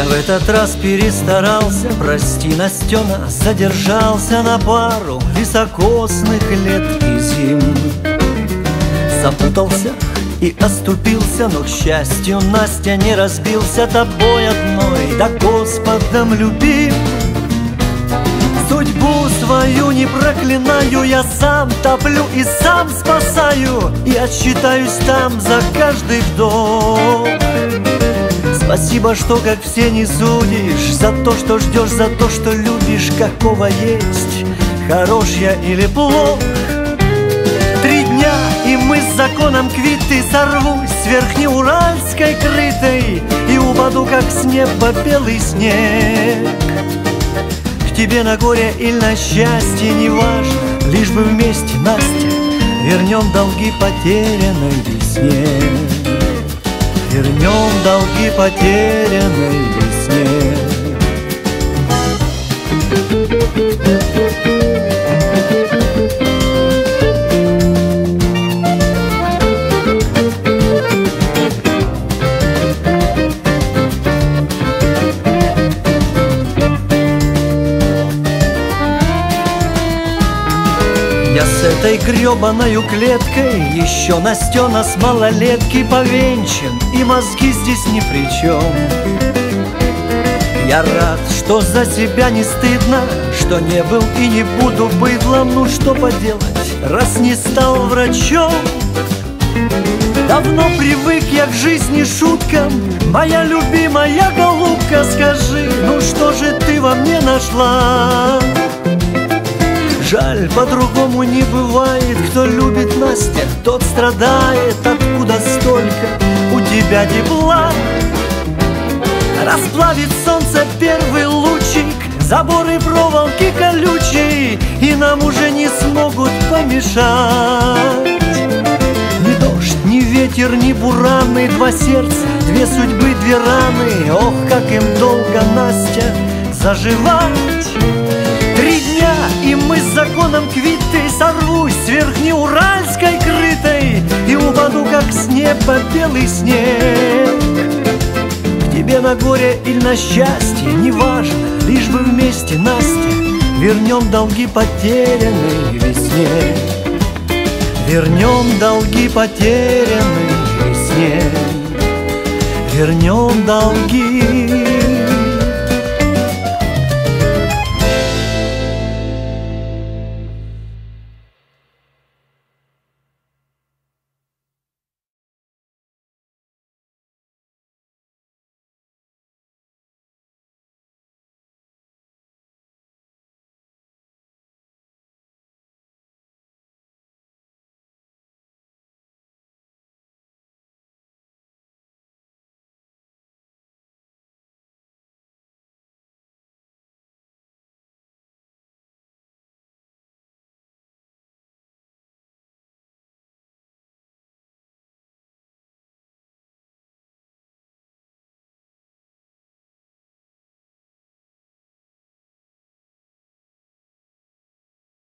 этот раз перестарался Прости, Настена, задержался на пару Високосных лет и зим. Запутался и оступился Но, к счастью, Настя не разбился тобой одной. Да Господом любим Судьбу свою не проклинаю, я сам топлю и сам спасаю. И отсчитаюсь там за каждый вдох Спасибо, что как все не судишь За то, что ждешь, за то, что любишь Какого есть, хорош я или плох. Три дня, и мы с законом квиты Сорвусь с верхнеуральской крытой И упаду, как с неба белый снег. К тебе на горе или на счастье, неважно Лишь бы вместе, Настя, вернем долги потерянной весне Вернем долги потерянной весне Я с этой гребаною клеткой Еще Настена с малолетки повенчан И мозги здесь ни при чем Я рад, что за себя не стыдно Что не был и не буду быдлом. Ну что поделать, раз не стал врачом? Давно привык я к жизни шуткам. Моя любимая голубка, скажи Ну что же ты во мне нашла? Жаль, по-другому не бывает. Кто любит Настя, тот страдает. Откуда столько у тебя тепла Расплавит солнце первый лучик Заборы проволоки колючие И нам уже не смогут помешать. Ни дождь, ни ветер, ни бураны Два сердца, две судьбы, две раны. Ох, как им долго, Настя, заживать верхнеуральской крытой И упаду, как с неба белый снег. К тебе на горе или на счастье, неважно Лишь бы вместе, Настя, вернем долги потерянной весне. Вернем долги потерянной весне. Вернем долги